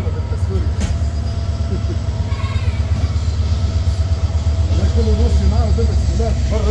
الصورة بالتصوير ده كله نص معاه وبيبقى استهلاك بره